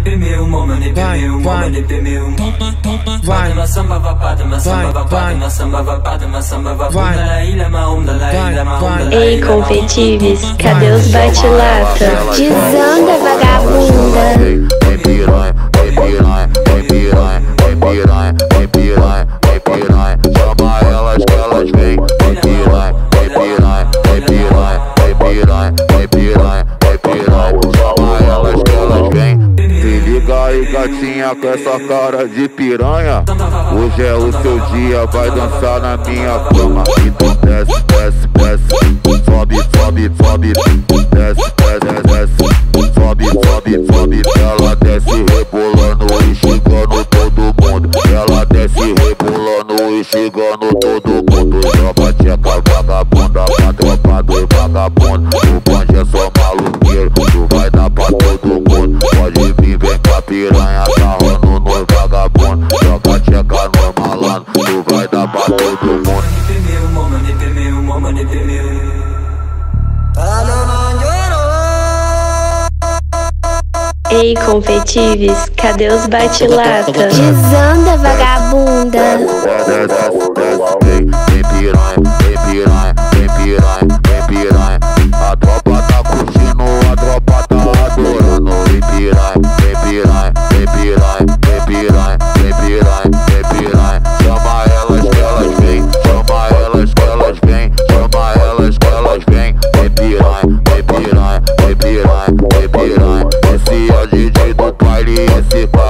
DP1000, mama DP1000, mama DP1000 Toma, toma, Vai. na samba vapada, na samba vapada, na samba vapada, na samba vapada onda, la Ei, confetives, cadê os bate-lata? Desanda, vagabunda. Liga aí, gatinha, com essa cara de piranha. Hoje é o seu dia, vai dançar na minha cama. E tu desce, desce, desce. Sobe, sobe, sobe. Desce, desce, desce. Sobe, sobe, sobe. Ela desce rebolando e chegando todo mundo. Ela desce rebolando e chegando todo mundo. Piranha, sarrando no vagabundo. Tropa tcheca no malandro, tu vai dar pra todo mundo. DP1000, mama DP1000, mama DP1000 Ei, confetives, cadê os bate-lata? Desanda, vagabunda. Piranha, vem